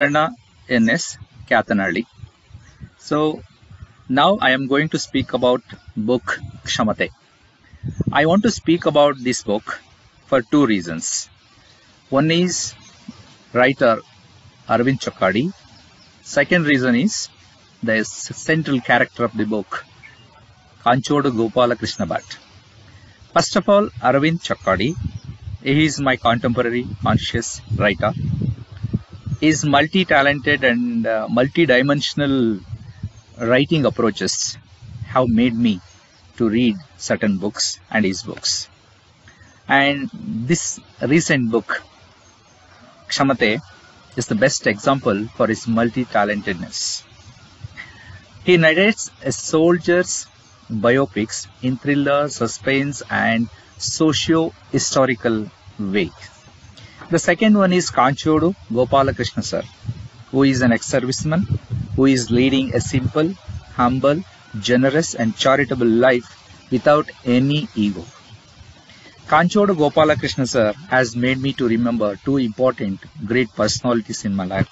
Anna N.S. Kyathanahalli. So now I am going to speak about book Kshamate. I want to speak about this book for two reasons. One is writer Arvind Chokkadi. Second reason is the central character of the book, Kanchodu Gopala Krishna Bhatt. First of all, Arvind Chokkadi. He is my contemporary conscious writer. His multi-talented and uh, multi-dimensional writing approaches have made me to read certain books and his books. And this recent book, Kshamate, is the best example for his multi-talentedness. He narrates a soldier's biopics in thriller, suspense, and socio-historical way. The second one is Kanchodu Gopalakrishna sir, who is an ex-serviceman who is leading a simple, humble, generous and charitable life without any ego. Kanchodu Gopalakrishna sir has made me to remember two important great personalities in my life.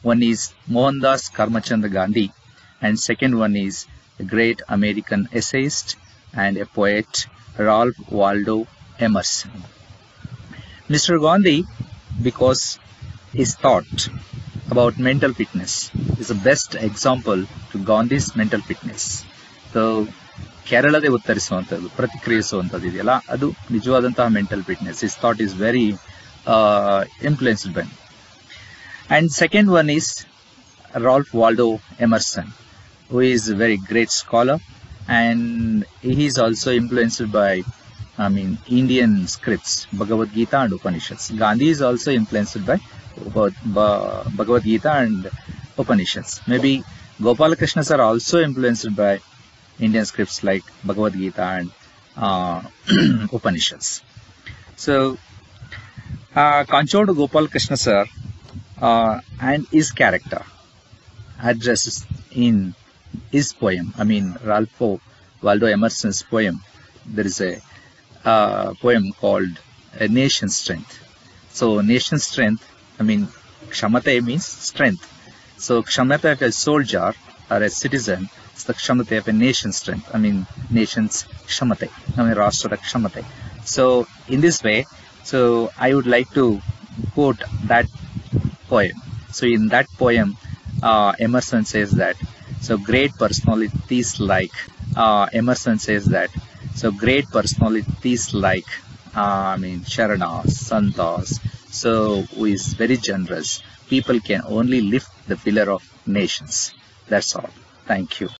One is Mohandas Karamchand Gandhi and second one is a great American essayist and a poet Ralph Waldo Emerson. Mr. Gandhi, because his thought about mental fitness is the best example to Gandhi's mental fitness. So, ಕೇರಳದೇ ಉತ್ತರಿಸುವಂಥದ್ದು ಪ್ರತಿಕ್ರಿಯಿಸುವಂಥದ್ದು ಇದೆಯಲ್ಲ ಅದು ನಿಜವಾದಂತಹ mental fitness is thought is very influenced by and second one is Ralph Waldo Emerson who is a very great scholar and he is also influenced by I mean Indian scripts, Bhagavad Gita and Upanishads. Gandhi is also influenced by Bhagavad Gita and Upanishads. Maybe Gopalakrishnas are also influenced by Indian scripts like Bhagavad Gita and uh, Upanishads. So, uh, Kanchodu Gopalakrishna sir uh, and his character addresses in his poem, I mean Ralph Waldo Emerson's poem, there is a uh, poem called A Nation's Strength. So, nation strength, I mean, Kshamate means strength. So, Kshamate of a soldier or a citizen is the Kshamate of a nation strength. I mean, nation's Kshamate. I mean, Rashtra Kshamate. So, in this way, so I would like to quote that poem. So, in that poem, uh, Emerson says that so great personalities like uh, Emerson says that so great personalities like uh, I mean Sharanas, Santas, so who is very generous. People can only lift the pillar of nations. That's all. Thank you.